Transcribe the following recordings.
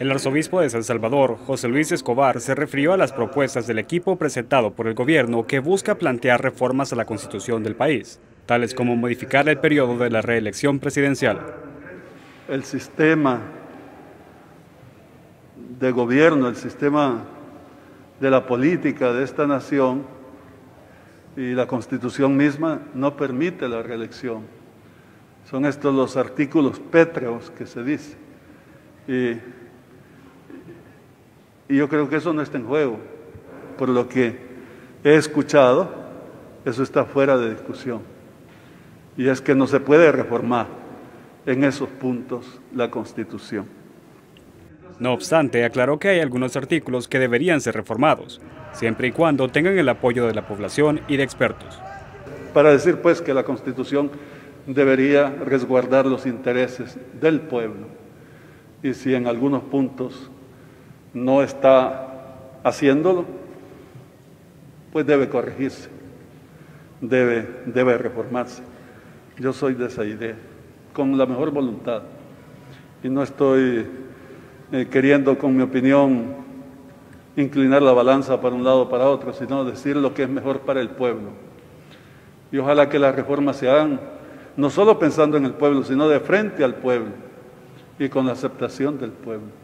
El arzobispo de San Salvador, José Luis Escobar, se refirió a las propuestas del equipo presentado por el gobierno que busca plantear reformas a la constitución del país, tales como modificar el periodo de la reelección presidencial. El sistema de gobierno, el sistema de la política de esta nación y la constitución misma no permite la reelección. Son estos los artículos pétreos que se dice. Y y yo creo que eso no está en juego. Por lo que he escuchado, eso está fuera de discusión. Y es que no se puede reformar en esos puntos la Constitución. No obstante, aclaró que hay algunos artículos que deberían ser reformados, siempre y cuando tengan el apoyo de la población y de expertos. Para decir pues que la Constitución debería resguardar los intereses del pueblo. Y si en algunos puntos no está haciéndolo, pues debe corregirse, debe, debe reformarse. Yo soy de esa idea, con la mejor voluntad. Y no estoy eh, queriendo con mi opinión inclinar la balanza para un lado o para otro, sino decir lo que es mejor para el pueblo. Y ojalá que las reformas se hagan no solo pensando en el pueblo, sino de frente al pueblo y con la aceptación del pueblo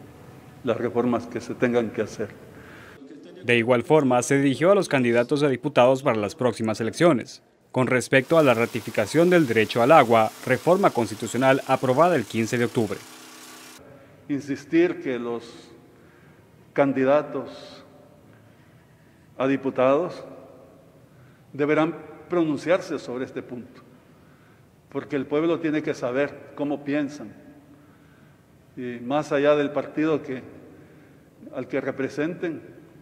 las reformas que se tengan que hacer. De igual forma, se dirigió a los candidatos a diputados para las próximas elecciones. Con respecto a la ratificación del derecho al agua, reforma constitucional aprobada el 15 de octubre. Insistir que los candidatos a diputados deberán pronunciarse sobre este punto, porque el pueblo tiene que saber cómo piensan, y más allá del partido que, al que representen,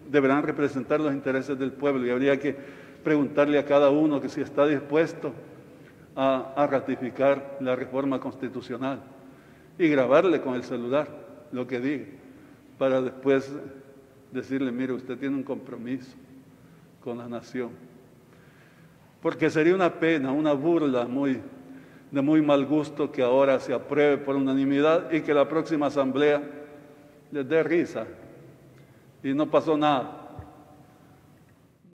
deberán representar los intereses del pueblo y habría que preguntarle a cada uno que si está dispuesto a, a ratificar la reforma constitucional y grabarle con el celular lo que diga, para después decirle, mire, usted tiene un compromiso con la nación. Porque sería una pena, una burla muy, de muy mal gusto que ahora se apruebe por unanimidad y que la próxima asamblea les dé risa. Y no pasó nada.